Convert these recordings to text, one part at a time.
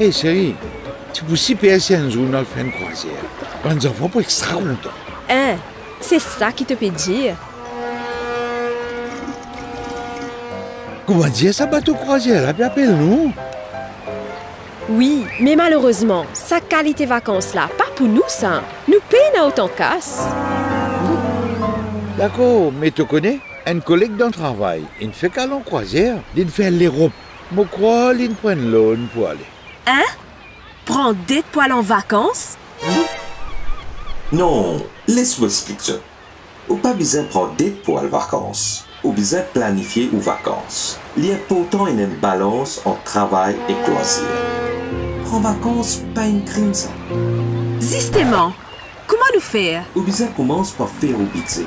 Hey chérie, tu peux si un jour dans le fin de croisière? Les enfants pour extra contents. Hein, c'est ça qui te peut dire. Comment dire ça bateau croisière appelle-nous. Oui, mais malheureusement, sa qualité vacances là, pas pour nous ça. Nous payons à autant casse. D'accord, mais tu connais Un collègue d'un travail, il ne fait qu'aller en croisière, il fait l'Europe. Je crois qu'il prend l'eau pour aller. Hein? Prends des poils en vacances? Non, laisse-moi expliquer ça. Ou pas besoin de prendre des poils vacances. Ou besoin de planifier ou vacances. Il y a pourtant une balance entre travail et croisière. Prends vacances, pas une crime ça. Justement, comment nous faire? Ou besoin commence par faire au budget.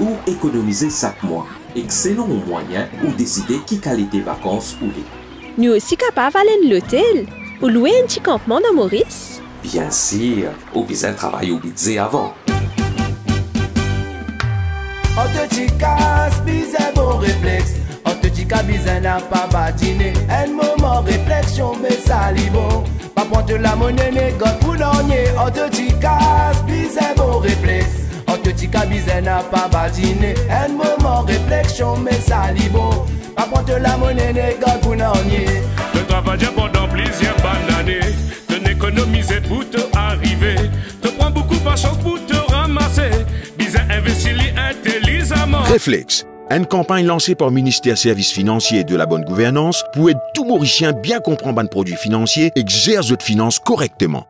Ou économiser chaque mois. Excellent moyen ou décider qui qualité vacances ou les. Nous aussi capables d'aller à l'hôtel ou louer un petit campement dans Maurice? Bien sûr, ou besoin de travailler au budget avant. On te dit casse, bise bon réflexe. On te dit qu'à bise n'a pas. Un moment réflexion, mais bon. Pas prendre la monnaie, négoce pour l'ornier. On te dit casse, bise bon réflexe. On te dit qu'à bise n'a pas. Un moment réflexion, mais bon. Pas prendre la monnaie, négoce pour l'ornier. De travailler intelligemment. Réflexe, une campagne lancée par le ministère Services financiers et de la bonne gouvernance pour aider tout Mauricien bien comprendre un produit financier et gérer de finances correctement.